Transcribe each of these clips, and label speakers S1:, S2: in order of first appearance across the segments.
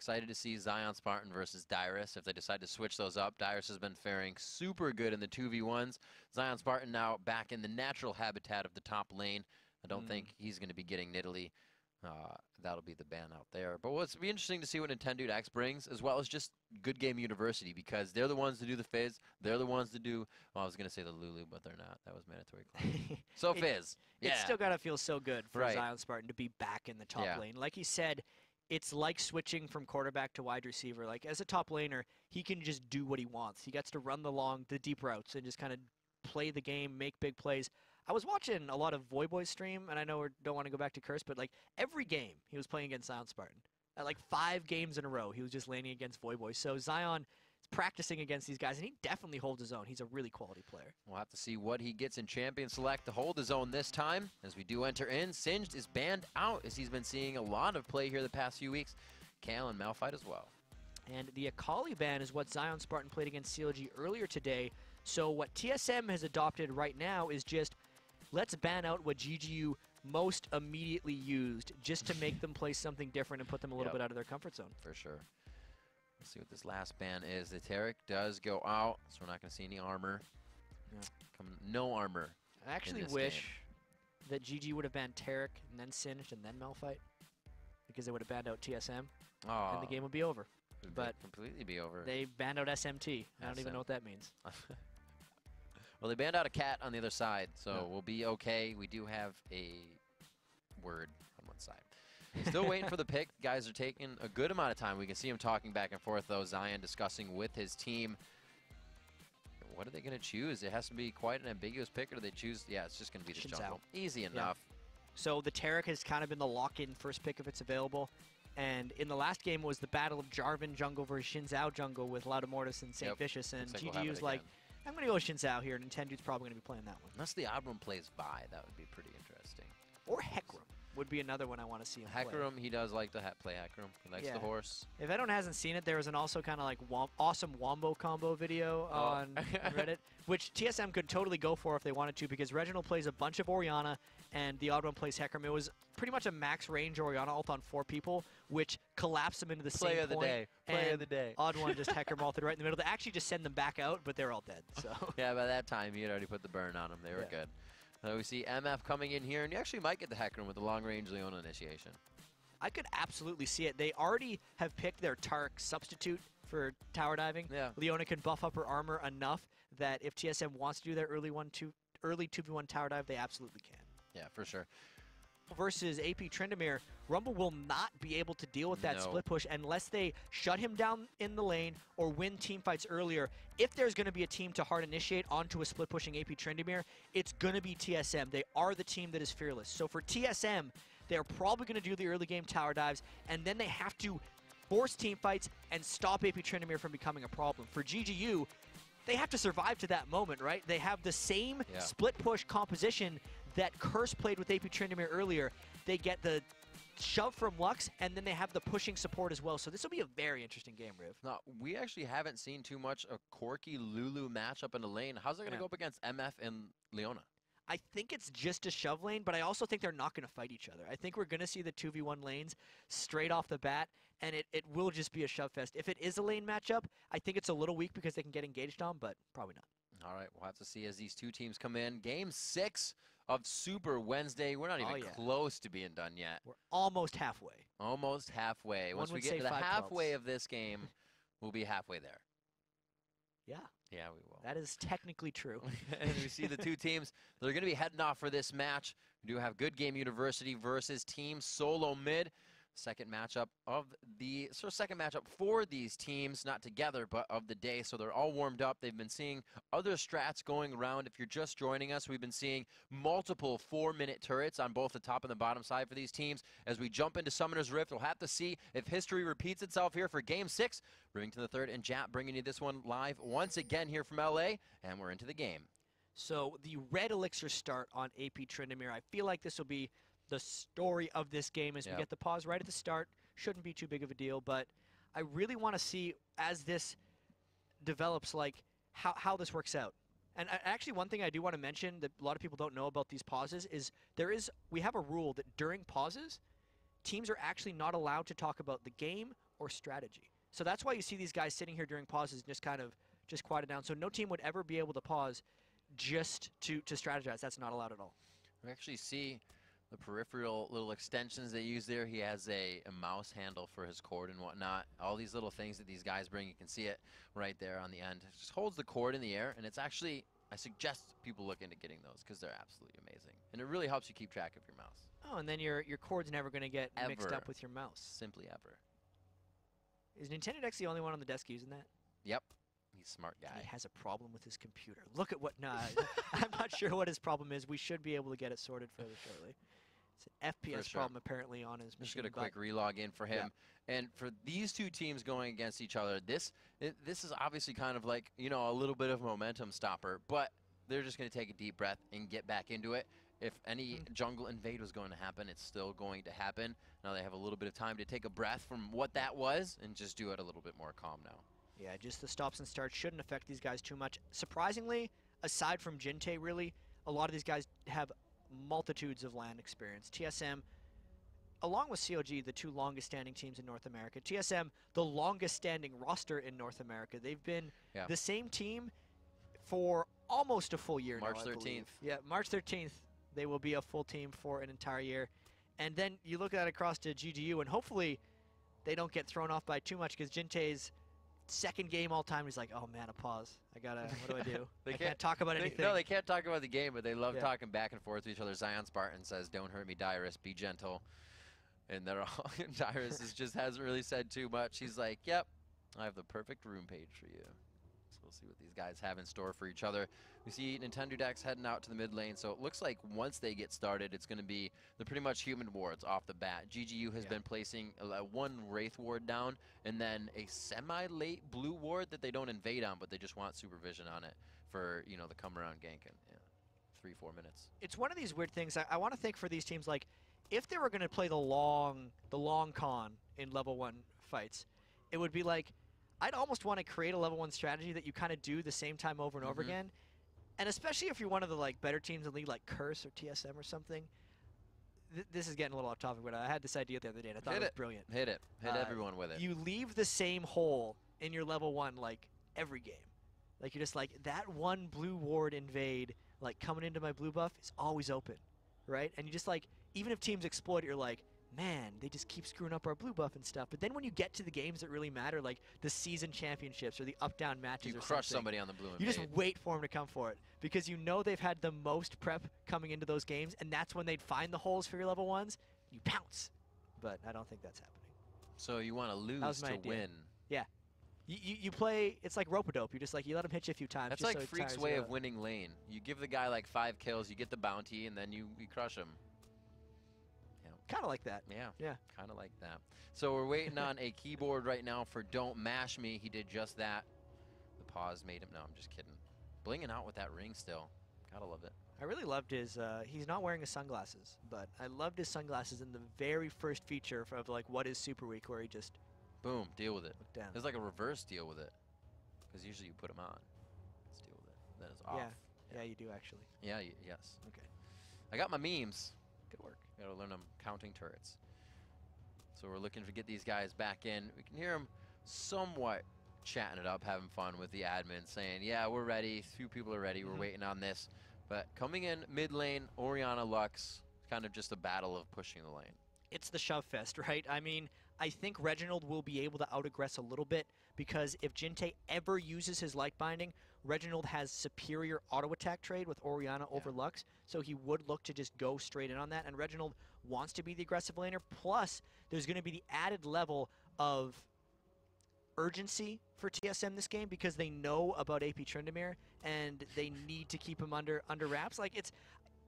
S1: excited to see Zion Spartan versus Dyrus if they decide to switch those up. Dyrus has been faring super good in the 2v1s. Zion Spartan now back in the natural habitat of the top lane. I don't
S2: Mm.
S1: think he's going to be getting Nidalee. Uh, that'll be the ban out there. But what's be interesting to see what Nintendo X brings, as well as just Good Game University, because they're the ones to do the Fizz. They're the ones to do. Well, I was going to say the Lulu, but they're not. That was mandatory. clause. So
S2: It-
S1: Fizz, yeah.
S2: It's still got to feel so good for
S1: Right.
S2: Zion Spartan to be back in the top
S1: Yeah.
S2: lane. Like he said, it's like switching from quarterback to wide receiver. Like as a top laner, he can just do what he wants. He gets to run the long, the deep routes, and just kind of play the game, make big plays. I was watching a lot of Voyboy stream, and I know we don't want to go back to Curse, but like every game he was playing against Zion Spartan. At like five games in a row, he was just laning against Voyboy. So Zion practicing against these guys, and he definitely holds his own. He's a really quality player.
S1: We'll have to see what he gets in Champion Select to hold his own this time. As we do enter in, Singed is banned out as he's been seeing a lot of play here the past few weeks. Kayle and Malphite as well.
S2: And the Akali ban is what Zion Spartan played against CLG earlier today. So what TSM has adopted right now is just let's ban out what GGU most immediately used just to make them play something different and put them a little
S1: Yep.
S2: bit out of their comfort zone.
S1: for sure. Let's see what this last ban is. The Taric does go out, so we're not going to see any armor.
S2: Yeah.
S1: Come, no armor.
S2: I actually wish that GG would have banned Taric and then Singed and then Malphite because they would have banned out TSM
S1: Oh,
S2: and the game would be over.
S1: would
S2: but
S1: completely be over.
S2: They banned out SMT. I don't even know what that means.
S1: well, they banned out a cat on the other side, so
S2: Yeah.
S1: we'll be okay. We do have a word on one side. Still waiting for the pick. Guys are taking a good amount of time. We can see him talking back and forth, though. Zion discussing with his team. What are they going to choose? It has to be quite an ambiguous pick, or do they choose? Yeah, it's just going to be the jungle. Easy enough.
S2: So the Taric has kind of been the lock-in first pick if it's available. And in the last game was the battle of Jarvan jungle versus Xin Zhao jungle with Loudamortis and St.
S1: Yep.
S2: Vicious. And
S1: Looks like we'll have
S2: GG
S1: it
S2: was like. I'm going to go with Xin Zhao here, and Nintendo's probably going to be playing that one.
S1: Unless the Abram plays Vi, that would be pretty interesting.
S2: Or Hecarim would be another one I want to see him.
S1: Hecarim, he does like to ha- play Hecarim. He likes
S2: Yeah.
S1: the horse.
S2: If anyone hasn't seen it, there was an also kind of like wom- awesome wombo combo video
S1: Oh.
S2: on Reddit, which TSM could totally go for if they wanted to, because Reginald plays a bunch of Orianna and the odd one plays Hecarim. It was pretty much a max range Orianna ult on four people, which collapsed them into the
S1: Play
S2: same
S1: of the
S2: point,
S1: day. Play of the day.
S2: Odd one just Hecarim ulted right in the middle. They actually just send them back out, but they're all dead. So
S1: Yeah, by that time, he had already put the burn on them. They were
S2: Yeah.
S1: good. So we see MF coming in here, and you actually might get the Hecarim with the long-range Leona initiation.
S2: I could absolutely see it. They already have picked their Tark substitute for tower diving.
S1: Yeah.
S2: Leona can buff up her armor enough that if TSM wants to do their early one two early 2v1 tower dive, they absolutely can.
S1: Yeah, for sure.
S2: Versus AP Tryndamere, Rumble will not be able to deal with that
S1: No.
S2: split push unless they shut him down in the lane or win team fights earlier. If there's going to be a team to hard initiate onto a split pushing AP Tryndamere, it's going to be TSM. They are the team that is fearless. So for TSM, they're probably going to do the early game tower dives, and then they have to force team fights and stop AP Tryndamere from becoming a problem. For GGU, they have to survive to that moment, right? They have the same
S1: Yeah.
S2: split push composition that Curse played with AP Tryndamere earlier. They get the shove from Lux, and then they have the pushing support as well. So this will be a very interesting game, Riv.
S1: Now, we actually haven't seen too much a Corki Lulu matchup in the lane. How's it going to
S2: Yeah.
S1: go up against MF and Leona?
S2: I think it's just a shove lane, but I also think they're not going to fight each other. I think we're going to see the 2v1 lanes straight off the bat, and it, it will just be a shove fest. If it is a lane matchup, I think it's a little weak because they can get engaged on, but probably not.
S1: All right, we'll have to see as these two teams come in. Game six of Super Wednesday. We're not oh, even
S2: Oh, yeah.
S1: close to being done yet.
S2: We're almost halfway.
S1: Almost halfway. Once we get to the halfway
S2: twelfths.
S1: of this game, we'll be halfway there.
S2: Yeah,
S1: Yeah, we will.
S2: that is technically true.
S1: and we see the two teams that are going to be heading off for this match. We do have Good Game University versus Team Solo Mid. Second matchup of the so second matchup for these teams, not together, but of the day. So they're all warmed up. They've been seeing other strats going around. If you're just joining us, we've been seeing multiple four-minute turrets on both the top and the bottom side for these teams. As we jump into Summoner's Rift, we'll have to see if history repeats itself here for Game Six. Rivington the third and Jatt bringing you this one live once again here from LA, and we're into the game.
S2: So the red elixir start on AP Tryndamere. I feel like this will be the story of this game as
S1: Yeah.
S2: we get the pause right at the start. Shouldn't be too big of a deal, but I really want to see as this develops, like how how this works out. And I, actually, one thing I do want to mention that a lot of people don't know about these pauses is there is we have a rule that during pauses, teams are actually not allowed to talk about the game or strategy. So that's why you see these guys sitting here during pauses and just kind of just quiet down. So no team would ever be able to pause just to, to strategize. That's not allowed at all.
S1: We actually see the peripheral little extensions they use there. He has a, a mouse handle for his cord and whatnot. All these little things that these guys bring, you can see it right there on the end. It just holds the cord in the air, and it's actually, I suggest people look into getting those because they're absolutely amazing. And it really helps you keep track of your mouse.
S2: Oh, and then your your cord's never going to get mixed up with your mouse.
S1: Simply ever.
S2: Is NintendudeX the only one on the desk using that?
S1: Yep. He's a smart guy.
S2: He has a problem with his computer. Look at what. Nah, I'm not sure what his problem is. We should be able to get it sorted fairly shortly. It's an FPS
S1: sure.
S2: problem apparently on his
S1: Just
S2: machine.
S1: get a quick relog in for
S2: Yeah.
S1: him. And for these two teams going against each other, this it, this is obviously kind of like you know a little bit of momentum stopper, but they're just going to take a deep breath and get back into it. If any
S2: Mm.
S1: jungle invade was going to happen, it's still going to happen. Now they have a little bit of time to take a breath from what that was and just do it a little bit more calm now.
S2: Yeah, just the stops and starts shouldn't affect these guys too much. Surprisingly, aside from Jintae, really, a lot of these guys have multitudes of land experience. TSM, along with CLG, the two longest standing teams in North America. TSM, the longest standing roster in North America. They've been
S1: Yeah.
S2: the same team for almost a full year
S1: March
S2: now. I
S1: 13th.
S2: believe. Yeah, March 13th, they will be a full team for an entire year. And then you look at it across to GGU, and hopefully they don't get thrown off by too much because Jintae's second game all time. He's like, oh man, a pause. I gotta. What do I do?
S1: They
S2: I
S1: can't-
S2: can't talk about
S1: They-
S2: anything.
S1: no, they can't talk about the game, but they love
S2: Yeah.
S1: talking back and forth to each other. Zion Spartan says, "Don't hurt me, Dyrus. Be gentle." And they're all Dyrus just hasn't really said too much. He's like, "Yep, I have the perfect rune page for you." We'll see what these guys have in store for each other. We see NintendudeX heading out to the mid lane, so it looks like once they get started, it's going to be the pretty much human wards off the bat. GGU has
S2: Yeah.
S1: been placing a, a one Wraith ward down, and then a semi-late blue ward that they don't invade on, but they just want supervision on it for you know the come around gank in yeah, three four minutes.
S2: it's one of these weird things. I, I want to think for these teams like if they were going to play the long the long con in level one fights, it would be like I'd almost want to create a level one strategy that you kind of do the same time over and over
S1: Mhm.
S2: again, and especially if you're one of the like better teams in the league like Curse or TSM or something. Th- this is getting a little off topic, but I had this idea the other day and I thought
S1: Hit
S2: it was
S1: it.
S2: brilliant.
S1: Hit it, hit
S2: Uh,
S1: everyone with it.
S2: You leave the same hole in your level one like every game. Like you're just like that one blue ward invade, like coming into my blue buff is always open, right? And you just like even if teams exploit it, you're like, man, they just keep screwing up our blue buff and stuff. But then when you get to the games that really matter, like the season championships or the up down matches
S1: you
S2: or
S1: crush somebody on the blue
S2: you just wait for them to come for it because you know they've had the most prep coming into those games, and that's when they'd find the holes for your level ones. You pounce, but I don't think that's happening.
S1: so you want to lose to
S2: idea.
S1: win.
S2: You, you, you play it's like rope a dope. You just like you let him hit you a few times.
S1: That's like
S2: so
S1: Freak's way of winning lane. You give the guy like five kills, you get the bounty, and then you, you crush him.
S2: Kind of like that.
S1: Yeah.
S2: Yeah.
S1: Kind of like that. So we're waiting on a keyboard right now for Don't Mash Me. He did just that. The pause made him. No, I'm just kidding. Blinging out with that ring still. Gotta love it.
S2: I really loved his. Uh, he's not wearing his sunglasses, but I loved his sunglasses in the very first feature of like what is Super Week, where he just
S1: Boom. Deal with it.
S2: looked down.
S1: There's like a reverse deal with it. Because usually you put them on. Let's deal with it. Then it's off.
S2: Yeah. Yeah, you do actually.
S1: Yeah, y- yes.
S2: Okay.
S1: I got my memes.
S2: Good work.
S1: Gotta learn them counting turrets. So we're looking to get these guys back in. We can hear them somewhat chatting it up, having fun with the admin, saying, yeah, we're ready. Few people are ready. We're mm-hmm. waiting on this. But coming in mid lane, Orianna Lux, kind of just a battle of pushing the lane.
S2: It's the shove fest, right? I mean, I think Reginald will be able to outaggress a little bit because if Jintae ever uses his light binding, Reginald has superior auto attack trade with Orianna over Lux, so he would look to just go straight in on that. And Reginald wants to be the aggressive laner. Plus, there's going to be the added level of urgency for TSM this game because they know about AP Tryndamere and they need to keep him under under wraps. Like it's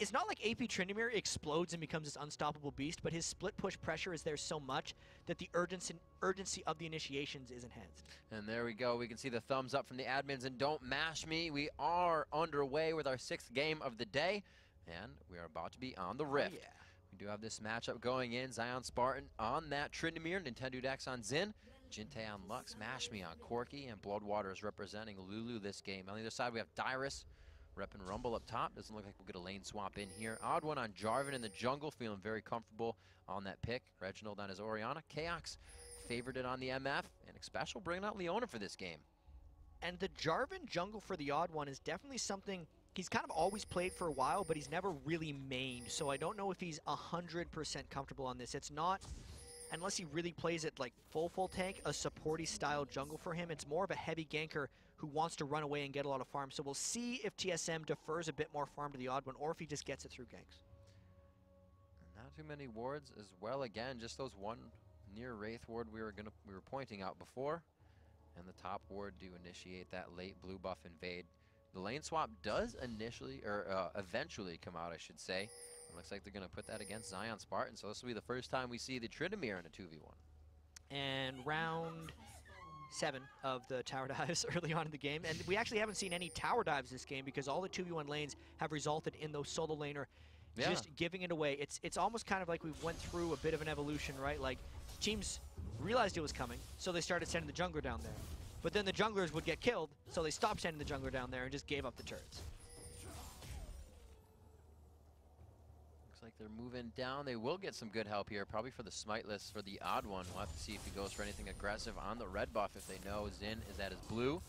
S2: it's not like AP Tryndamere explodes and becomes this unstoppable beast, but his split push pressure is there so much that the urgency urgency of the initiations is enhanced.
S1: And there we go. We can see the thumbs up from the admins. And don't mash me. We are underway with our sixth game of the day. And we are about to be on the oh, Rift.
S2: Oh, yeah.
S1: We do have this matchup going in. Zion Spartan on that Tryndamere, NintendudeX on Xin, Jintae on Lux, Mash Me on Corki, and Bloodwater is representing Lulu this game. On the other side, we have Dyrus Rep and Rumble up top. Doesn't look like we'll get a lane swap in here. Odd one on Jarvan in the jungle, feeling very comfortable on that pick. Reginald on his Orianna. Chaox favored it on the MF. And Xpecial bringing out Leona for this game.
S2: And the Jarvan jungle for the odd one is definitely something he's kind of always played for a while, but he's never really mained. So I don't know if he's 100% comfortable on this. It's not, unless he really plays it like full, full tank, a supporty style jungle for him. It's more of a heavy ganker who wants to run away and get a lot of farm. So we'll see if TSM defers a bit more farm to the odd one or if he just gets it through ganks.
S1: Not too many wards as well. Again, just those one near Wraith ward we were gonna we were pointing out before. And the top ward do initiate that late blue buff invade. The lane swap does initially, or uh, eventually come out, I should say. It looks like they're going to put that against Zion Spartan, so this will be the first time we see the Tryndamere in a 2v1.
S2: And round seven of the tower dives early on in the game. And we actually haven't seen any tower dives this game because all the 2v1 lanes have resulted in those solo laner
S1: Yeah.
S2: just giving it away. It's it's almost kind of like we went through a bit of an evolution, right? Like teams realized it was coming, so they started sending the jungler down there. But then the junglers would get killed, so they stopped sending the jungler down there and just gave up the turrets.
S1: Looks like they're moving down. They will get some good help here, probably for the smite smiteless for the odd one. We'll have to see if he goes for anything aggressive on the red buff if they know Xin is at his blue.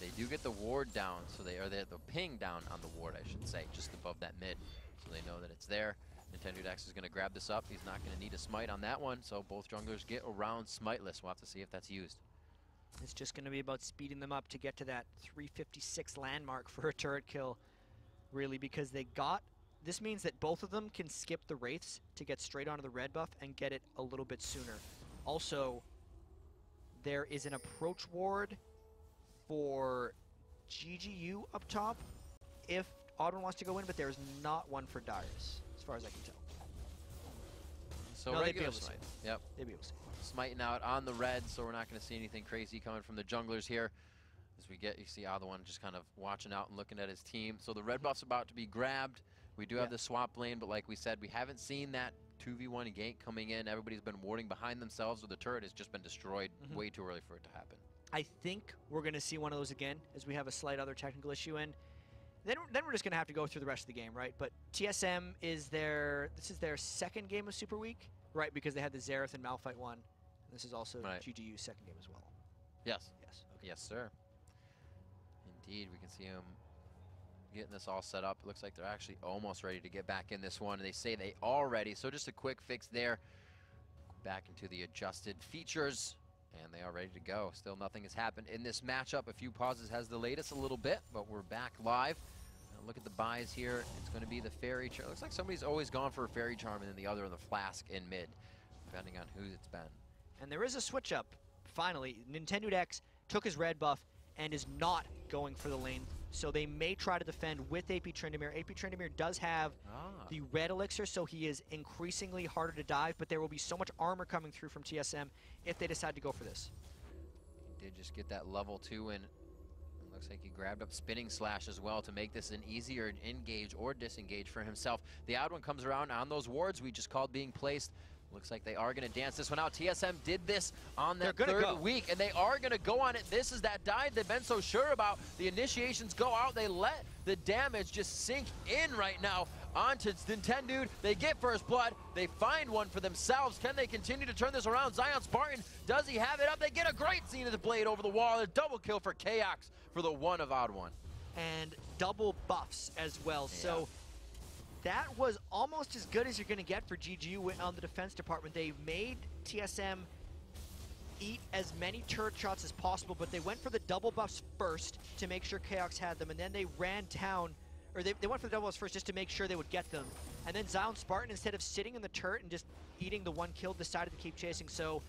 S1: They do get the ward down, so they are the ping down on the ward, I should say, just above that mid, so they know that it's there. NintendudeX is going to grab this up. He's not going to need a smite on that one, so both junglers get around smiteless. We'll have to see if that's used.
S2: It's just going to be about speeding them up to get to that 356 landmark for a turret kill, really, because they got. This means that both of them can skip the wraiths to get straight onto the red buff and get it a little bit sooner. Also, there is an approach ward for GGU up top if Audron wants to go in, but there's not one for Darius, as far as I can tell.
S1: So
S2: No,
S1: regular
S2: able to see
S1: smite. Yep.
S2: They'd be able to see.
S1: smiting out on the red, so we're not going to see anything crazy coming from the junglers here. As we get, you see other one just kind of watching out and looking at his team. So the red buff's about to be grabbed. We do have the swap lane, but like we said, we haven't seen that 2v1 gank coming in. Everybody's been warding behind themselves, or the turret has just been destroyed
S2: Mhm.
S1: way too early for it to happen.
S2: I think we're going to see one of those again as we have a slight other technical issue in. Then, then we're just going to have to go through the rest of the game, right? But TSM is their this is their second game of Super Week, right? Because they had the Xerath and Malphite one. And this is also
S1: Right.
S2: GGU's second game as well.
S1: Yes.
S2: Yes. Okay.
S1: Yes, sir. Indeed, we can see him getting this all set up. It looks like they're actually almost ready to get back in this one. They say they are ready, so just a quick fix there. Back into the adjusted features, and they are ready to go. Still nothing has happened in this matchup. A few pauses has delayed us a little bit, but we're back live. Now look at the buys here. It's going to be the Fairy Charm. Looks like somebody's always gone for a Fairy Charm, and then the other in the Flask in mid, depending on who it's been.
S2: And there is a switch up. Finally, NintendudeX took his red buff and is not going for the lane. So they may try to defend with AP Tryndamere. AP Tryndamere does have
S1: Ah.
S2: the red elixir, so he is increasingly harder to dive, but there will be so much armor coming through from TSM if they decide to go for this.
S1: He did just get that level two and it looks like he grabbed up spinning slash as well to make this an easier engage or disengage for himself. The odd one comes around on those wards we just called being placed. Looks like they are going to dance this one out. TSM did this on
S2: They're
S1: that
S2: gonna
S1: third
S2: go.
S1: week, and they are going to go on it. This is that dive they've been so sure about. The initiations go out. They let the damage just sink in right now onto Nintendo. They get first blood. They find one for themselves. Can they continue to turn this around? Zion Spartan, does he have it up? They get a great scene of the blade over the wall. A double kill for Chaox for the one of odd one.
S2: And double buffs as well. So that was almost as good as you're going to get for GGU on the defense department. They made TSM eat as many turret shots as possible, but they went for the double buffs first to make sure Chaox had them, and then they ran down, or they, they went for the double buffs first just to make sure they would get them. And then Zion Spartan, instead of sitting in the turret and just eating the one kill, decided to keep chasing. So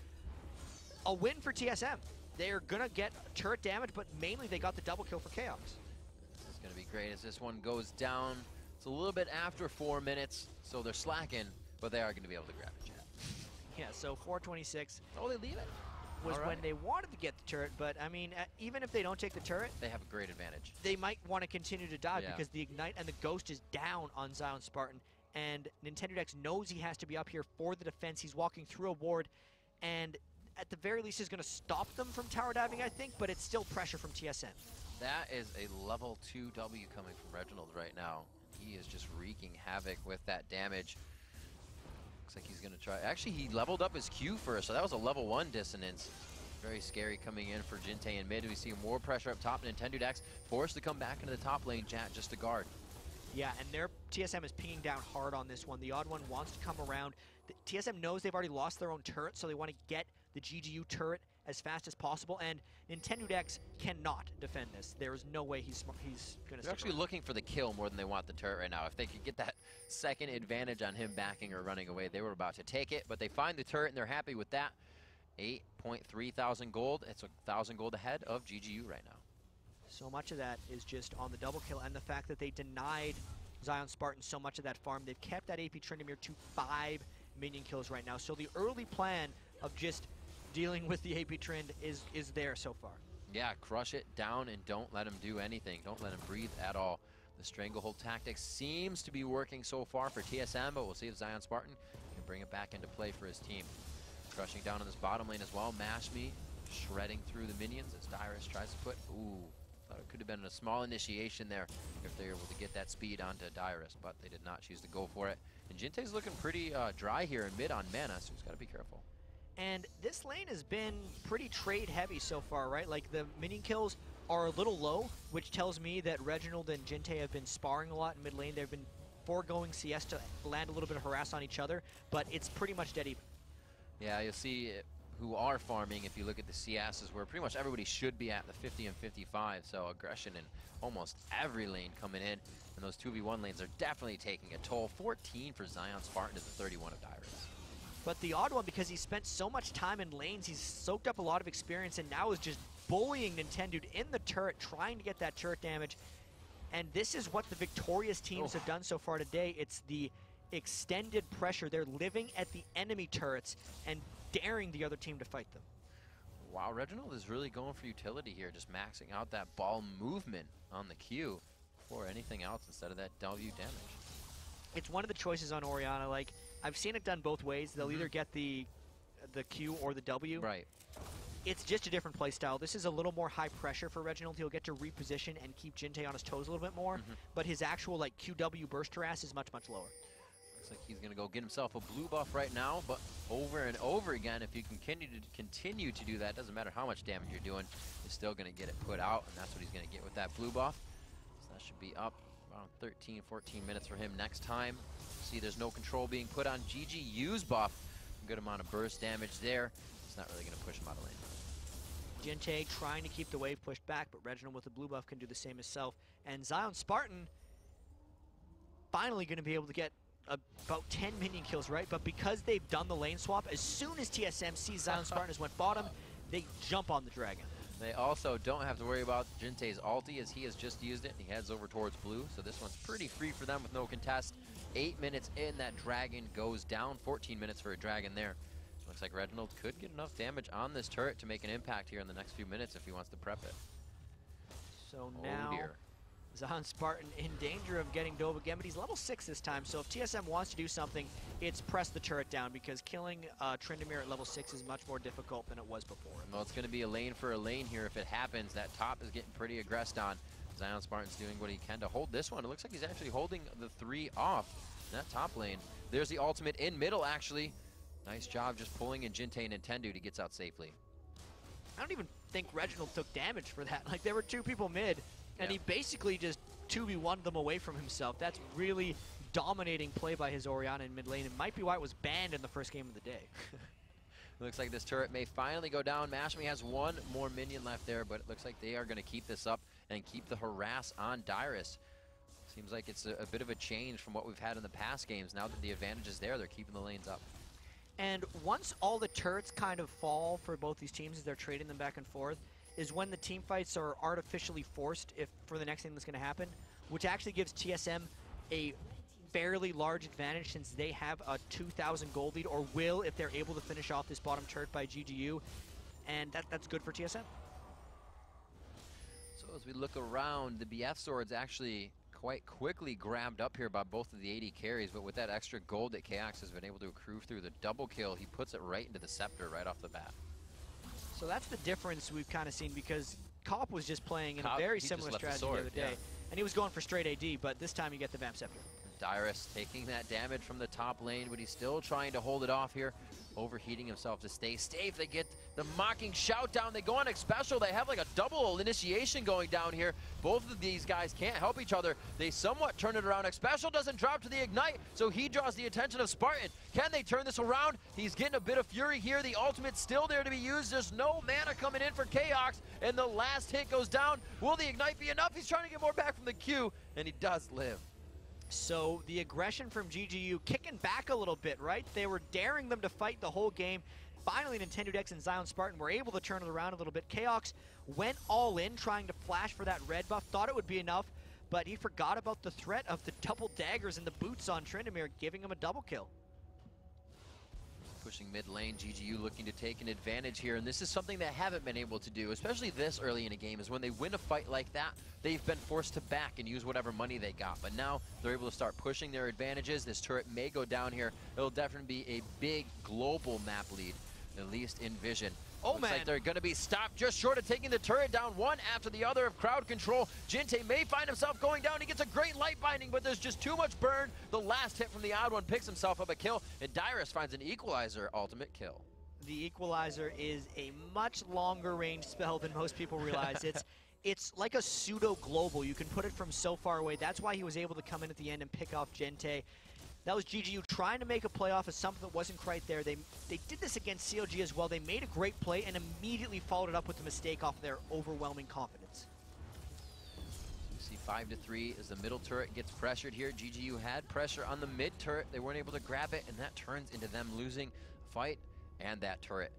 S2: a win for TSM. They're going to get turret damage, but mainly they got the double kill for Chaox.
S1: This is going to be great as this one goes down. It's a little bit after four minutes, so they're slacking, but they are going to be able to grab it, Chad.
S2: Yeah, so 426
S1: Oh, they leave it.
S2: was
S1: All
S2: when they wanted to get the turret, but I mean, uh, even if they don't take the turret,
S1: They have a great advantage.
S2: they might want to continue to dive
S1: Yeah.
S2: because the ignite and the ghost is down on Zion Spartan, and NintendudeX knows he has to be up here for the defense. He's walking through a ward, and at the very least is going to stop them from tower diving, I think, but it's still pressure from TSM.
S1: That is a level 2 W coming from Reginald right now. He is just wreaking havoc with that damage. Looks like he's going to try. Actually, he leveled up his Q first, so that was a level 1 dissonance. Very scary coming in for Jintae in mid. We see more pressure up top. NintendudeX forced to come back into the top lane, Jatt, just to guard.
S2: Yeah, and their TSM is pinging down hard on this one. The odd one wants to come around. The TSM knows they've already lost their own turret, so they want to get the GGU turret as fast as possible, and NintendudeX cannot defend this. There is no way he's he's going to.
S1: They're actually
S2: around.
S1: looking for the kill more than they want the turret right now. If they could get that second advantage on him backing or running away, they were about to take it, but they find the turret and they're happy with that. 8.3 thousand gold. It's a thousand gold ahead of GGU right now.
S2: So much of that is just on the double kill and the fact that they denied Zion Spartan so much of that farm. They've kept that AP Tryndamere to five minion kills right now. So the early plan of just dealing with the AP trend is is there so far.
S1: Yeah, crush it down and don't let him do anything. Don't let him breathe at all. The stranglehold tactic seems to be working so far for TSM, but we'll see if Zion Spartan can bring it back into play for his team. Crushing down on this bottom lane as well. Mash me, shredding through the minions as Dyrus tries to put. Ooh, thought it could have been a small initiation there if they were able to get that speed onto Dyrus, but they did not choose to go for it. And Jintae's looking pretty uh, dry here in mid on mana, so he's got to be careful.
S2: And this lane has been pretty trade heavy so far, right? Like the minion kills are a little low, which tells me that Reginald and Jintae have been sparring a lot in mid lane. They've been foregoing CS to land a little bit of harass on each other, but it's pretty much dead even.
S1: Yeah, you'll see who are farming if you look at the CSs where pretty much everybody should be at the 50 and 55. So aggression in almost every lane coming in. And those 2v1 lanes are definitely taking a toll. 14 for Zion Spartan to the 31 of Dyrus.
S2: But the odd one, because he spent so much time in lanes, he's soaked up a lot of experience and now is just bullying Nintendo in the turret, trying to get that turret damage. And this is what the victorious teams
S1: Oh.
S2: have done so far today. It's the extended pressure. They're living at the enemy turrets and daring the other team to fight them.
S1: Wow, Reginald is really going for utility here, just maxing out that ball movement on the Q for anything else instead of that W damage.
S2: It's one of the choices on Orianna. Like, I've seen it done both ways. They'll
S1: Mhm.
S2: either get the the Q or the W.
S1: Right.
S2: It's just a different play style. This is a little more high pressure for Reginald. He'll get to reposition and keep Jintae on his toes a little bit more,
S1: Mhm.
S2: but his actual like QW burst harass is much much lower.
S1: Looks like he's going to go get himself a blue buff right now, but over and over again, if you continue to continue to do that, doesn't matter how much damage you're doing, you're still going to get it put out, and that's what he's going to get with that blue buff. So that should be up around 13, 14 minutes for him next time. See, there's no control being put on GGU's buff. Good amount of burst damage there. It's not really going to push him out of lane.
S2: Trying to keep the wave pushed back, but Reginald with the blue buff can do the same himself. And Zion Spartan finally going to be able to get about 10 minion kills, right? But because they've done the lane swap, as soon as TSM sees Zion Spartan has went bottom, they jump on the dragon.
S1: They also don't have to worry about Jintae's ulti as he has just used it. and He heads over towards blue, so this one's pretty free for them with no contest. Eight minutes in, that dragon goes down. 14 minutes for a dragon there. Looks like Reginald could get enough damage on this turret to make an impact here in the next few minutes if he wants to prep it.
S2: So
S1: Oh
S2: now
S1: dear.
S2: Zion Spartan in danger of getting dove again, but he's level 6 this time, so if TSM wants to do something, it's press the turret down, because killing uh, at level 6 is much more difficult than it was before.
S1: Well, it's going to be a lane for a lane here if it happens. That top is getting pretty aggressed on. Zion Spartan's doing what he can to hold this one. It looks like he's actually holding the three off in that top lane. There's the ultimate in middle, actually. Nice job just pulling in Jintae and Nintendo to gets out safely.
S2: I don't even think Reginald took damage for that. Like, there were two people mid, and
S1: Yeah.
S2: he basically just 2v1'd them away from himself. That's really dominating play by his Orianna in mid lane. It might be why it was banned in the first game of the day.
S1: Looks like this turret may finally go down. Mashmi has one more minion left there, but it looks like they are going to keep this up and keep the harass on Dyrus. Seems like it's a, a bit of a change from what we've had in the past games. Now that the advantage is there, they're keeping the lanes up.
S2: And once all the turrets kind of fall for both these teams as they're trading them back and forth, is when the team fights are artificially forced if for the next thing that's going to happen, which actually gives TSM a fairly large advantage since they have a 2,000 gold lead, or will if they're able to finish off this bottom turret by GGU, and that, that's good for TSM.
S1: So as we look around, the BF sword's actually quite quickly grabbed up here by both of the AD carries, but with that extra gold that KX has been able to accrue through the double kill, he puts it right into the scepter right off the bat.
S2: So that's the difference we've kind of seen because Cop was just playing in
S1: Cop,
S2: a very similar
S1: the
S2: strategy the,
S1: sword,
S2: other
S1: yeah.
S2: day. And he was going for straight AD, but this time you get the Vamp Scepter.
S1: Dyrus taking that damage from the top lane, but he's still trying to hold it off here. Overheating himself to stay safe. They get the mocking shout down. They go on a special. They have like a double initiation going down here. Both of these guys can't help each other. They somewhat turn it around. Xpecial doesn't drop to the ignite, so he draws the attention of Spartan. Can they turn this around? He's getting a bit of fury here. The ultimate's still there to be used. There's no mana coming in for Chaox, and the last hit goes down. Will the ignite be enough? He's trying to get more back from the Q, and he does live.
S2: So the aggression from GGU kicking back a little bit, right? They were daring them to fight the whole game. Finally, NintendudeX and Zion Spartan were able to turn it around a little bit. Chaox went all in trying to flash for that red buff, thought it would be enough, but he forgot about the threat of the double daggers and the boots on Tryndamere, giving him a double kill.
S1: Pushing mid lane, GGU looking to take an advantage here, and this is something they haven't been able to do, especially this early in a game, is when they win a fight like that, they've been forced to back and use whatever money they got. But now they're able to start pushing their advantages. This turret may go down here. It'll definitely be a big global map lead, at least in vision.
S2: Oh,
S1: Looks
S2: man.
S1: like they're going to be stopped just short of taking the turret down one after the other of crowd control. Jintae may find himself going down. He gets a great light binding, but there's just too much burn. The last hit from the odd one picks himself up a kill, and Dyrus finds an equalizer ultimate kill.
S2: The Equalizer is a much longer range spell than most people realize. it's it's like a pseudo global. You can put it from so far away. That's why he was able to come in at the end and pick off Jintae. That was GGU trying to make a playoff of something that wasn't quite there. They they did this against CLG as well. They made a great play and immediately followed it up with a mistake off their overwhelming confidence.
S1: You see five to three as the middle turret gets pressured here. GGU had pressure on the mid turret. They weren't able to grab it, and that turns into them losing a fight and that turret.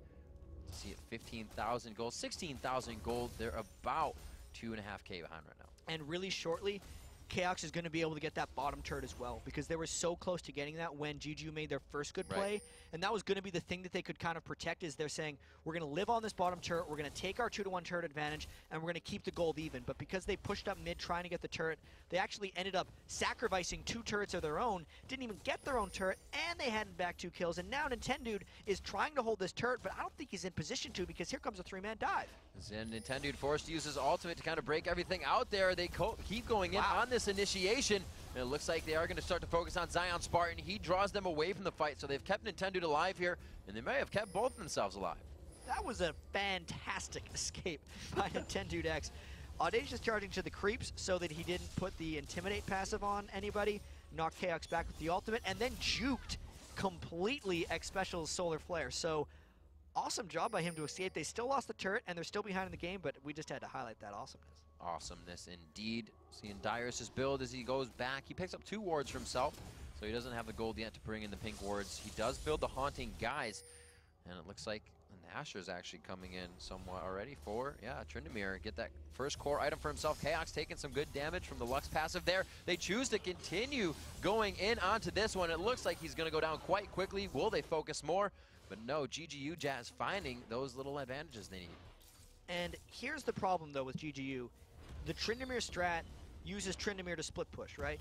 S1: You see it 15,000 gold, 16,000 gold. They're about two and a half K behind right now.
S2: And really shortly, Chaox is going to be able to get that bottom turret as well because they were so close to getting that when GGU made their first good
S1: Right.
S2: play. And that was going to be the thing that they could kind of protect is they're saying, we're going to live on this bottom turret, we're going to take our 2 to 1 turret advantage, and we're going to keep the gold even. But because they pushed up mid trying to get the turret, they actually ended up sacrificing two turrets of their own, didn't even get their own turret, and they hadn't back two kills. And now Nintendude is trying to hold this turret, but I don't think he's in position to because here comes a three-man dive.
S1: Zen Nintendo forced to use his ultimate to kind of break everything out there. They co keep going in
S2: Wow.
S1: on this initiation. And it looks like they are going to start to focus on Zion Spartan. He draws them away from the fight, so they've kept Nintendo alive here, and they may have kept both themselves alive.
S2: That was a fantastic escape by Nintendo X. Audacious charging to the creeps so that he didn't put the Intimidate passive on anybody, knocked Chaox back with the ultimate, and then juked completely X Special's Solar Flare. So, awesome job by him to escape. They still lost the turret, and they're still behind in the game, but we just had to highlight that awesomeness.
S1: Awesomeness indeed. Seeing Dyrus' build as he goes back. He picks up two wards for himself, so he doesn't have the gold yet to bring in the pink wards. He does build the Haunting Guise, and it looks like Asher's actually coming in somewhat already for, yeah, Tryndamere. Get that first core item for himself. Chaox taking some good damage from the Lux passive there. They choose to continue going in onto this one. It looks like he's going to go down quite quickly. Will they focus more? But no, GGU Jazz finding those little advantages they need.
S2: And here's the problem, though, with GGU. The Tryndamere strat uses Tryndamere to split push, right?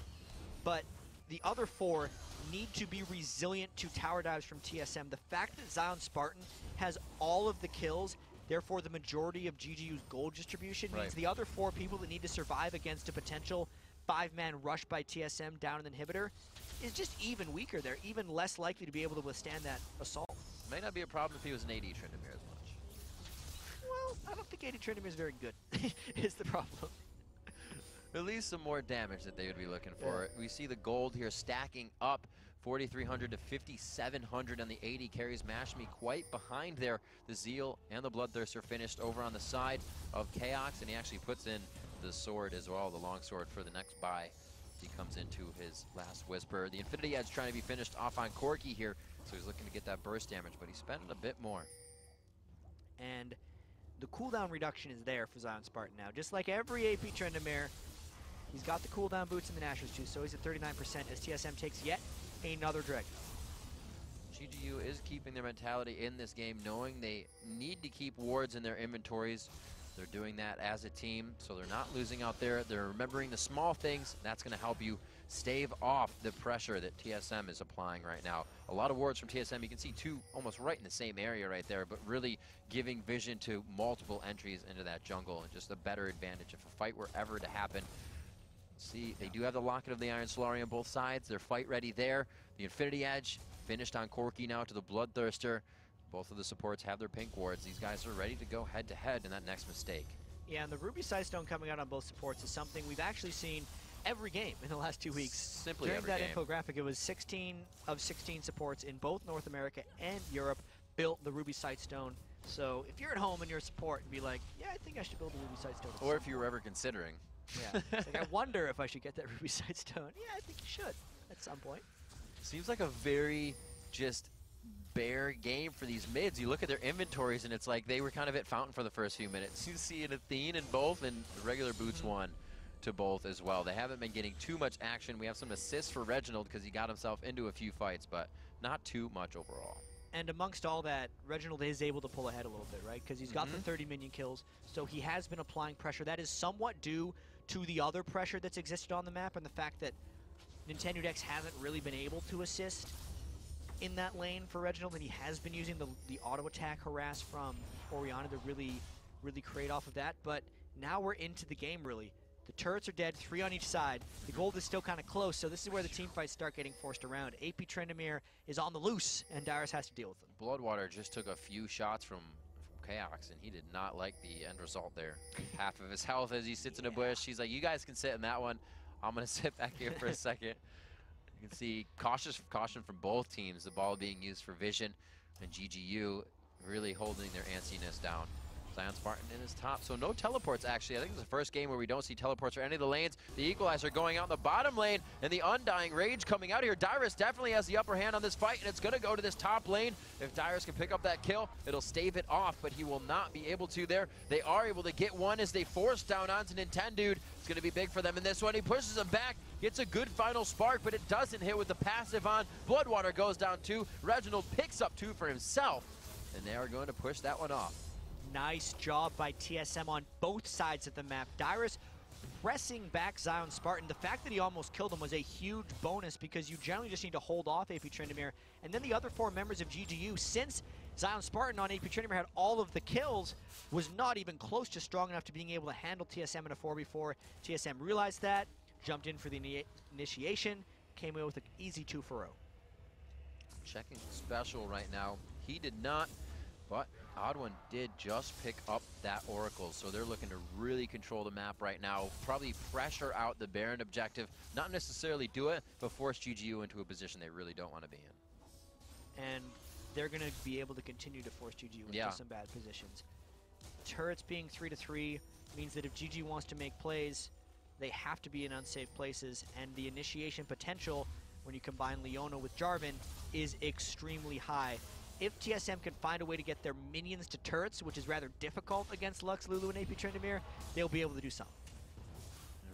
S2: But the other four need to be resilient to tower dives from TSM. The fact that Zion Spartan has all of the kills, therefore the majority of GGU's gold distribution, means the other four people that need to survive against a potential five-man rush by TSM down an inhibitor is just even weaker. They're even less likely to be able to withstand that assault.
S1: May not be a problem if he was an AD Tryndamere as much.
S2: Well, I don't think AD Tryndamere is very good, is the problem.
S1: At least some more damage that they would be looking for. We see the gold here stacking up. 4,300 to 5,700 on the AD carries Mashmi quite behind there. The Zeal and the Bloodthirster finished over on the side of Chaox, and he actually puts in the sword as well, the long sword for the next buy. He comes into his last Whisper. The Infinity Edge trying to be finished off on Corki here, so he's looking to get that burst damage, but he's spending a bit more.
S2: and the cooldown reduction is there for Zion Spartan now. Just like every AP Tryndamere, he's got the cooldown boots and the Nashor's too, so he's at 39% as TSM takes yet another Dragon.
S1: GGU is keeping their mentality in this game, knowing they need to keep wards in their inventories. They're doing that as a team, so they're not losing out there. They're remembering the small things. That's going to help you stave off the pressure that TSM is applying right now. A lot of wards from TSM. You can see two almost right in the same area right there, but really giving vision to multiple entries into that jungle and just a better advantage if a fight were ever to happen. See, they do have the Locket of the Iron Solari on both sides. They're fight ready there. The Infinity Edge finished on Corki now to the Bloodthirster. Both of the supports have their pink wards. These guys are ready to go head to head in that next mistake.
S2: Yeah, and the Ruby Sightstone coming out on both supports is something we've actually seen every game in the last two weeks.
S1: Simply
S2: During that
S1: game.
S2: infographic, it was 16 of 16 supports in both North America and Europe built the Ruby Sightstone. So if you're at home and you're a support and be like, yeah, I think I should build a Ruby Sightstone.
S1: Or if you were ever considering.
S2: Yeah. Like, I wonder if I should get that Ruby Sightstone. Yeah, I think you should at some point.
S1: Seems like a very just bare game for these mids. You look at their inventories and it's like they were kind of at fountain for the first few minutes. You see an Athene in both and the regular boots
S2: Mhm.
S1: one to both as well. They haven't been getting too much action. We have some assists for Reginald because he got himself into a few fights, but not too much overall.
S2: And amongst all that, Reginald is able to pull ahead a little bit, right? Because he's got
S1: Mhm.
S2: the 30 minion kills, so he has been applying pressure. That is somewhat due to the other pressure that's existed on the map and the fact that NintendudeX hasn't really been able to assist in that lane for Reginald, and he has been using the, the auto attack harass from Orianna to really, really create off of that. But now we're into the game, really. The turrets are dead, three on each side. The gold is still kind of close, so this is where the team fights start getting forced around. AP Tryndamere is on the loose, and Dyrus has to deal with them.
S1: Bloodwater just took a few shots from, from Chaox, and he did not like the end result there. Half of his health as he sits in a bush. He's like, you guys can sit in that one. I'm going to sit back here for a second. You can see cautious caution from both teams. The ball being used for vision, and GGU really holding their antsiness down. Zion Spartan in his top. So no teleports, actually. I think it's the first game where we don't see teleports for any of the lanes. The Equalizer going out in the bottom lane, and the Undying Rage coming out here. Dyrus definitely has the upper hand on this fight, and it's going to go to this top lane. If Dyrus can pick up that kill, it'll stave it off, but he will not be able to there. They are able to get one as they force down onto Nintendo. It's going to be big for them in this one. He pushes him back, gets a good final spark, but it doesn't hit with the passive on. Bloodwater goes down two. Reginald picks up two for himself, and they are going to push that one off.
S2: Nice job by TSM on both sides of the map. Dyrus pressing back Zion Spartan. The fact that he almost killed him was a huge bonus because you generally just need to hold off AP Tryndamere. And then the other four members of GGU, since Zion Spartan on AP Tryndamere had all of the kills, was not even close to strong enough to being able to handle TSM in a 4v4. TSM realized that, jumped in for the ini- initiation, came away with an easy 2 for 0.
S1: Checking Xpecial right now. He did not, but Oddone did just pick up that Oracle, so they're looking to really control the map right now. Probably pressure out the Baron objective. Not necessarily do it, but force GGU into a position they really don't want to be in.
S2: and they're going to be able to continue to force GG into
S1: Yeah.
S2: some bad positions. Turrets being 3 to 3 means that if GG wants to make plays, they have to be in unsafe places, and the initiation potential when you combine Leona with Jarvan is extremely high. If TSM can find a way to get their minions to turrets, which is rather difficult against Lux, Lulu, and AP Tryndamere, they'll be able to do something.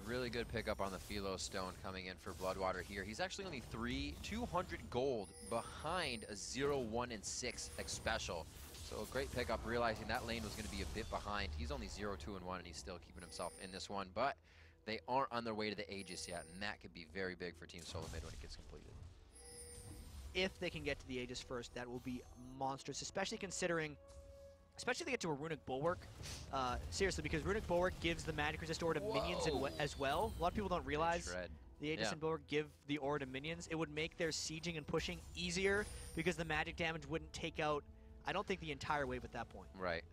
S1: Really good pickup on the Philo Stone coming in for Bloodwater here. He's actually only three, 200 gold behind a 0, 1, and 6 X special. So a great pickup, realizing that lane was going to be a bit behind. He's only 0, 2, and 1, and he's still keeping himself in this one. But they aren't on their way to the Aegis yet, and that could be very big for Team Solo Mid when it gets completed.
S2: If they can get to the Aegis first, that will be monstrous, especially considering, especially if they get to a Runic Bulwark. Uh, seriously, because Runic Bulwark gives the Magic Resist Aura to minions as well. A lot of people don't realize the Aegis
S1: Yeah.
S2: and Bulwark give the Aura to minions. It would make their sieging and pushing easier because the magic damage wouldn't take out, I don't think, the entire wave at that point.
S1: Right.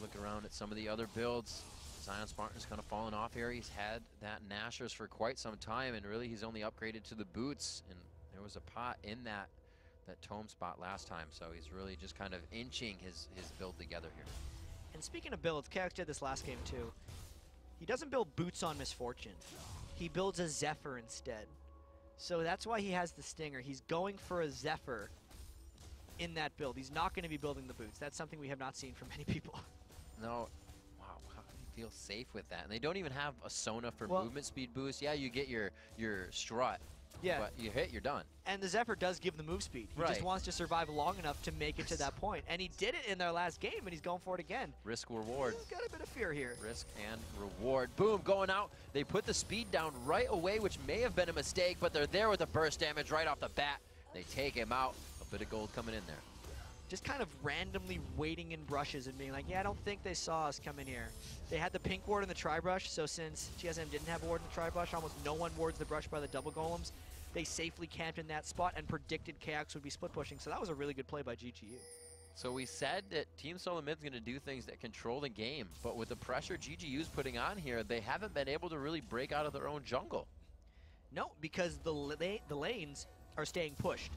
S1: Look around at some of the other builds. Zion Spartan's kind of fallen off here. He's had that Nashor's for quite some time, and really he's only upgraded to the boots. And there was a pot in that that tome spot last time, so he's really just kind of inching his, his build together here.
S2: And speaking of builds, Kax did this last game too. He doesn't build boots on misfortune. He builds a Zephyr instead. So that's why he has the Stinger. He's going for a Zephyr in that build. He's not going to be building the boots. That's something we have not seen from many people.
S1: No, wow, how do you feel safe with that? And they don't even have a Sona for
S2: Well-
S1: movement speed boost. Yeah, you get your, your strut,
S2: yeah.
S1: but you hit, you're done.
S2: And the Zephyr does give the move speed. He
S1: Right.
S2: just wants to survive long enough to make it to that point. And he did it in their last game, and he's going for it again.
S1: Risk reward.
S2: He's got a bit of fear here.
S1: Risk and reward. Boom, going out. They put the speed down right away, which may have been a mistake, but they're there with the burst damage right off the bat. They take him out. A bit of gold coming in there.
S2: Just kind of randomly waiting in brushes and being like, yeah, I don't think they saw us come in here. They had the pink ward in the tri-brush, so since TSM didn't have a ward in the tri-brush, almost no one wards the brush by the double golems. They safely camped in that spot and predicted KX would be split pushing, so that was a really good play by GGU.
S1: So we said that Team Solo Mid's going to do things that control the game, but with the pressure GGU's putting on here, they haven't been able to really break out of their own jungle.
S2: No, because the la- the lanes are staying pushed.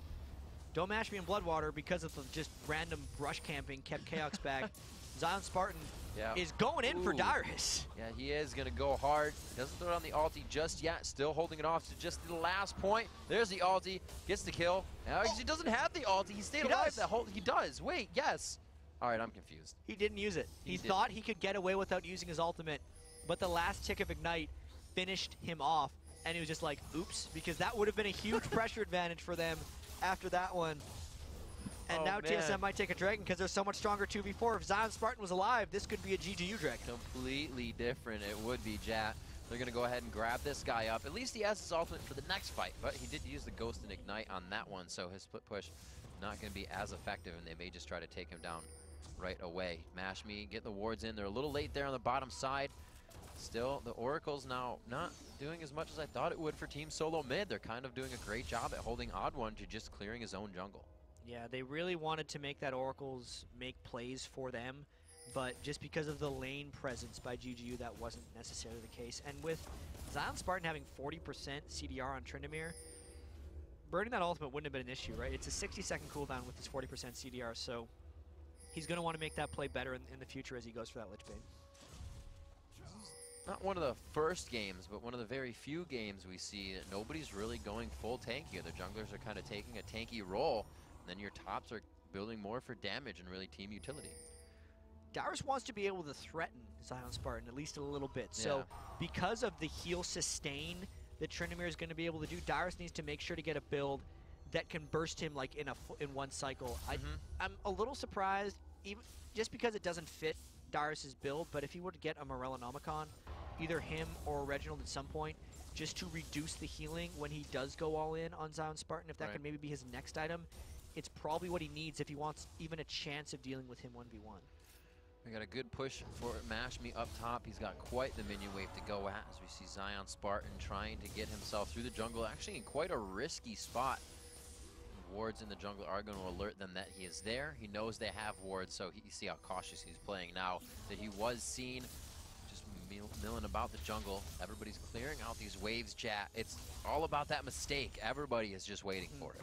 S2: Don't Mash Me in Bloodwater, because of the just random brush camping, kept Chaox back. Zion Spartan
S1: Yeah.
S2: is going in for
S1: Ooh.
S2: Dyrus.
S1: Yeah, he is going to go hard. Doesn't throw down the ulti just yet. Still holding it off to just the last point. There's the ulti. Gets the kill. Now he oh. doesn't have the ulti. He stayed
S2: He
S1: alive
S2: does.
S1: that whole. He does. Wait, yes. All right, I'm confused.
S2: He didn't use it.
S1: He
S2: He, thought he could get away without using his ultimate, but the last tick of Ignite finished him off, and he was just like, oops, because that would have been a huge pressure advantage for them after that one. And
S1: Oh,
S2: now
S1: man.
S2: TSM might take a Dragon because they're so much stronger 2v4. If Zion Spartan was alive, this could be a GGU Dragon.
S1: Completely different. It would be Jatt. They're going to go ahead and grab this guy up. At least he has his ultimate for the next fight, but he did use the Ghost and Ignite on that one, so his split push not going to be as effective, and they may just try to take him down right away. Mash me, get the wards in. They're a little late there on the bottom side. Still, the Oracle's now not doing as much as I thought it would for Team Solo Mid. They're kind of doing a great job at holding Odd One to just clearing his own jungle.
S2: Yeah, they really wanted to make that Oracles make plays for them, but just because of the lane presence by GGU, that wasn't necessarily the case. And with Zion Spartan having 40% CDR on Tryndamere, burning that ultimate wouldn't have been an issue, right? It's a 60 second cooldown with his 40% CDR, so he's going to want to make that play better in, in the future as he goes for that Lich Bane.
S1: Not one of the first games, but one of the very few games we see that nobody's really going full tank here. The junglers are kind of taking a tanky role, and then your tops are building more for damage and really team utility.
S2: Darius wants to be able to threaten Zion Spartan at least a little bit. So because of the heal sustain that Tryndamere is going to be able to do, Darius needs to make sure to get a build that can burst him like in a in one cycle. I,
S1: Mhm.
S2: I'm a little surprised, even just because it doesn't fit Darius's build. But if he were to get a Morellonomicon, either him or Reginald at some point, just to reduce the healing when he does go all in on Zion Spartan, if that
S1: Right.
S2: could maybe be his next item, it's probably what he needs if he wants even a chance of dealing with him 1v1.
S1: We got a good push for Mash Me up top. He's got quite the minion wave to go at as we see Zion Spartan trying to get himself through the jungle, actually in quite a risky spot. Wards in the jungle are going to alert them that he is there. He knows they have wards, so he, you see how cautious he's playing now. That he was seen milling about the jungle. Everybody's clearing out these waves, chat. It's all about that mistake. Everybody is just waiting
S2: Hmm.
S1: for it.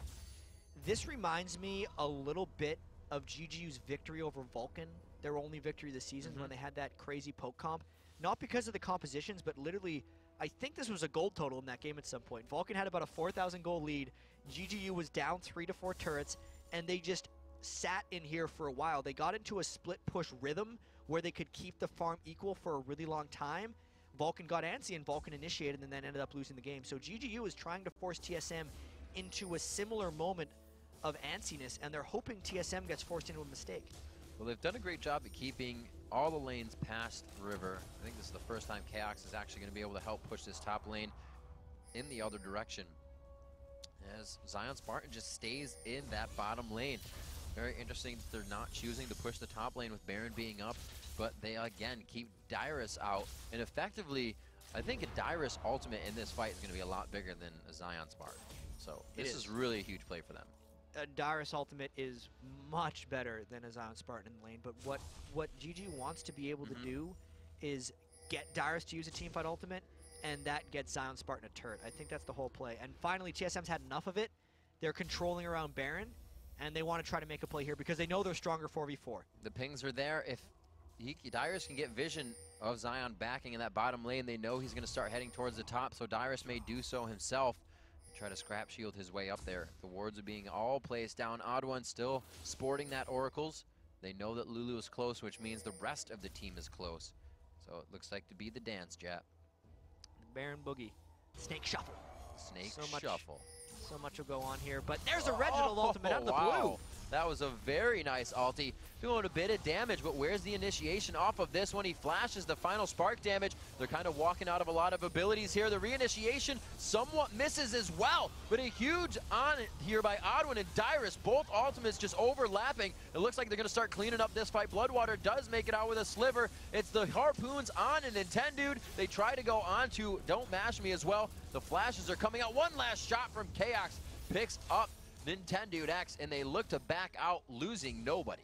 S2: This reminds me a little bit of GGU's victory over Vulcun, their only victory this season when
S1: Mhm.
S2: they had that crazy poke comp. Not because of the compositions, but literally, I think this was a gold total in that game at some point. Vulcun had about a 4,000 goal lead. GGU was down three to four turrets, and they just sat in here for a while. They got into a split push rhythm where they could keep the farm equal for a really long time. Vulcun got antsy and Vulcun initiated and then ended up losing the game. So GGU is trying to force TSM into a similar moment of antsiness, and they're hoping TSM gets forced into a mistake.
S1: Well, they've done a great job at keeping all the lanes past river. I think this is the first time Chaox is actually going to be able to help push this top lane in the other direction. As Zion Spartan just stays in that bottom lane. Very interesting that they're not choosing to push the top lane with Baron being up, but they again keep Dyrus out. And effectively, I think a Dyrus ultimate in this fight is going to be a lot bigger than a Zion Spartan. So this
S2: is.
S1: is really a huge play for them.
S2: A Dyrus ultimate is much better than a Zion Spartan in the lane, but what, what GG wants to be able to mm-hmm. do is get Dyrus to use a teamfight ultimate, and that gets Zion Spartan a turret. I think that's the whole play. And finally, TSM's had enough of it. They're controlling around Baron, and they want to try to make a play here because they know they're stronger 4v4.
S1: the pings are there. If he, Dyrus can get vision of Zion backing in that bottom lane, they know he's going to start heading towards the top, so Dyrus may do so himself. Try to scrap shield his way up there. The wards are being all placed down. Odd one still sporting that Oracles. They know that Lulu is close, which means the rest of the team is close. So it looks like to be the dance, Jatt.
S2: Baron Boogie. Snake Shuffle.
S1: Snake
S2: So much-
S1: Shuffle.
S2: So much will go on here, but there's a Reginald
S1: Oh,
S2: ultimate out of the
S1: wow.
S2: blue.
S1: That was a very nice ulti. Doing a bit of damage, but where's the initiation off of this one? He flashes the final spark damage. They're kind of walking out of a lot of abilities here. The reinitiation somewhat misses as well, but a huge on here by OddOne and Dyrus. Both ultimates just overlapping. It looks like they're going to start cleaning up this fight. Bloodwater does make it out with a sliver. It's the harpoons on an Nintendude. They try to go on to Don't Mash Me as well. The flashes are coming out. One last shot from Chaox picks up NintendudeX, and they look to back out, losing nobody.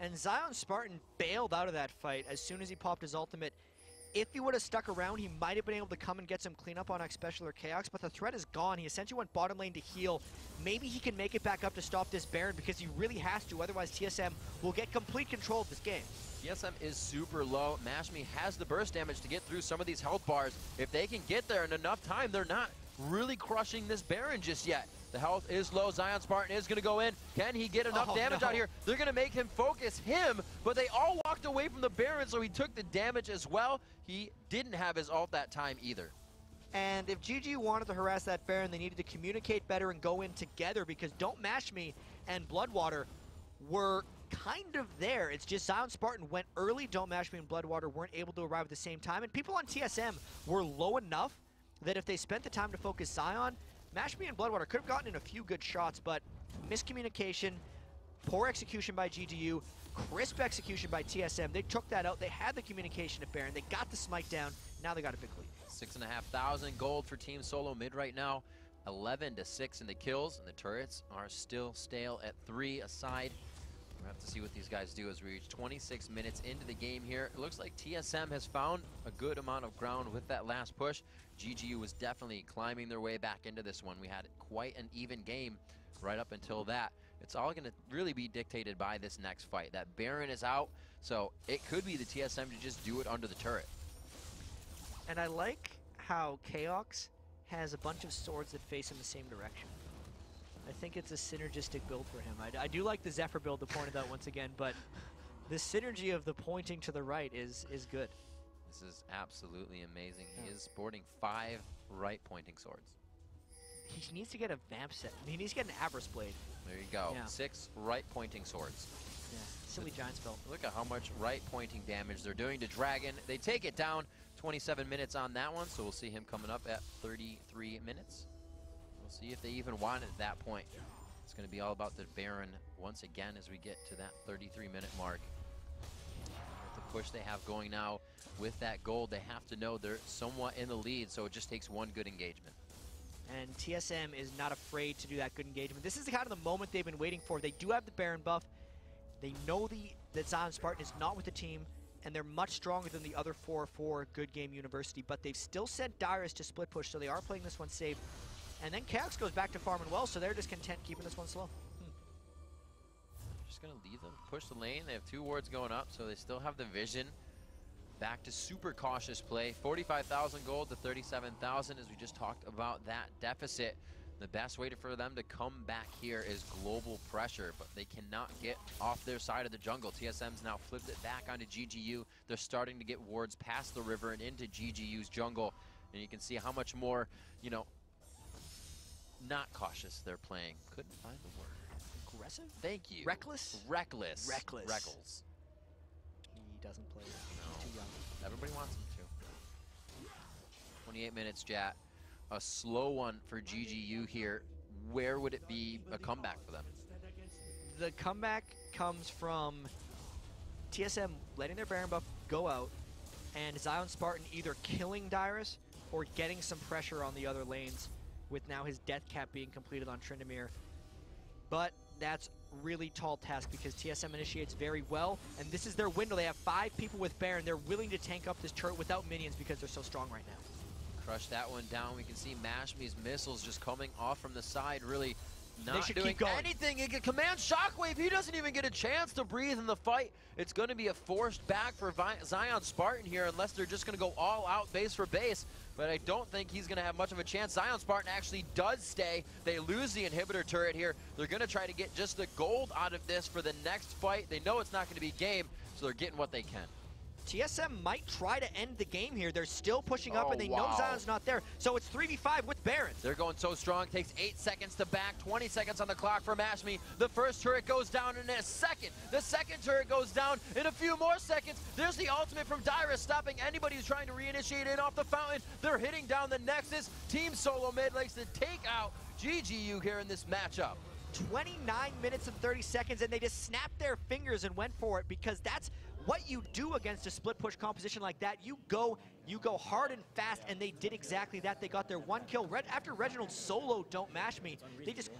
S2: And Zion Spartan bailed out of that fight as soon as he popped his ultimate. If he would have stuck around, he might have been able to come and get some cleanup on Xpecial or Chaox, but the threat is gone. He essentially went bottom lane to heal. Maybe he can make it back up to stop this Baron because he really has to, otherwise TSM will get complete control of this game.
S1: TSM is super low. Mashme has the burst damage to get through some of these health bars. If they can get there in enough time, they're not really crushing this Baron just yet. The health is low. Zion Spartan is going to go in. Can he get enough
S2: Oh,
S1: damage
S2: no.
S1: out here? They're going to make him focus him, but they all walked away from the Baron, so he took the damage as well. He didn't have his ult that time either.
S2: And if GG wanted to harass that Baron, they needed to communicate better and go in together because Don't Mash Me and Bloodwater were kind of there. It's just Zion Spartan went early, Don't Mash Me and Bloodwater weren't able to arrive at the same time. And people on TSM were low enough that if they spent the time to focus Zion, Mash Me and Bloodwater could have gotten in a few good shots, but miscommunication, poor execution by GGU, crisp execution by TSM. They took that out. They had the communication at Baron. They got the smite down. Now they got a big lead.
S1: Six and a half thousand gold for Team Solo mid right now. 11 to 6 in the kills, and the turrets are still stale at 3 aside. We'll have to see what these guys do as we reach 26 minutes into the game here. It looks like TSM has found a good amount of ground with that last push. GGU was definitely climbing their way back into this one. We had quite an even game right up until that. It's all going to really be dictated by this next fight. That Baron is out, so it could be the TSM to just do it under the turret.
S2: And I like how Chaox has a bunch of swords that face in the same direction. I think it's a synergistic build for him. I, I do like the Zephyr build to point it out once again, but the synergy of the pointing to the right is is good.
S1: This is absolutely amazing. He is sporting five right pointing swords.
S2: He needs to get a vamp set. He needs to get an Avarice Blade.
S1: There you go.
S2: Yeah.
S1: Six right pointing swords.
S2: Yeah, silly giant spell.
S1: Look at how much right pointing damage they're doing to Dragon. They take it down 27 minutes on that one, so we'll see him coming up at 33 minutes. See if they even want it at that point. It's going to be all about the Baron once again as we get to that 33 minute mark. With the push they have going now with that gold, they have to know they're somewhat in the lead, so it just takes one good engagement.
S2: And TSM is not afraid to do that good engagement. This is kind of the moment they've been waiting for. They do have the Baron buff. They know the that Zion Spartan is not with the team, and they're much stronger than the other four for Good Game University. But they've still sent Dyrus to split push, so they are playing this one safe. And then Chaox goes back to farming well, so they're just content keeping this one slow. Hmm.
S1: Just gonna leave them push the lane. They have two wards going up, so they still have the vision. Back to super cautious play. 45,000 gold to 37,000 as we just talked about that deficit. The best way for them to come back here is global pressure, but they cannot get off their side of the jungle. TSM's now flipped it back onto GGU. They're starting to get wards past the river and into GGU's jungle. And you can see how much more, you know, not cautious they're playing. Couldn't find the word.
S2: Aggressive?
S1: Thank you.
S2: Reckless?
S1: Reckless.
S2: Reckless.
S1: Reckles.
S2: He doesn't play.
S1: No.
S2: He's too young.
S1: Everybody wants him to. 28 minutes, Jatt. A slow one for GGU here. Where would it be a comeback for them?
S2: The comeback comes from TSM letting their Baron buff go out, and Zion Spartan either killing Dyrus or getting some pressure on the other lanes, with now his death cap being completed on Tryndamere. But that's really tall task because TSM initiates very well, and this is their window. They have five people with Baron. They're willing to tank up this turret without minions because they're so strong right now.
S1: Crush that one down. We can see Mashme's missiles just coming off from the side, really not doing anything. He can command Shockwave. He doesn't even get a chance to breathe in the fight. It's going to be a forced back for Zion Spartan here unless they're just going to go all out base for base. But I don't think he's going to have much of a chance. Zion Spartan actually does stay. They lose the inhibitor turret here. They're going to try to get just the gold out of this for the next fight. They know it's not going to be game, so they're getting what they can.
S2: TSM might try to end the game here. They're still pushing up,
S1: Oh,
S2: and they know
S1: wow.
S2: Zion's not there. So it's 3v5 with Barons.
S1: They're going so strong. Takes eight seconds to back. 20 seconds on the clock for Mashme. The first turret goes down in a second. The second turret goes down in a few more seconds. There's the ultimate from Dyrus, stopping anybody who's trying to reinitiate in off the fountain. They're hitting down the Nexus. Team Solo Mid likes to take out GGU here in this matchup.
S2: 29 minutes and 30 seconds, and they just snapped their fingers and went for it because that's what you do against a split push composition like that. You go, you go hard and fast, and they did exactly that. They got their one kill. Red, after Reginald solo don't mash me, they just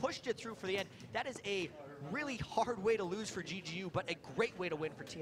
S2: pushed it through for the end. That is a really hard way to lose for GGU, but a great way to win for TSM.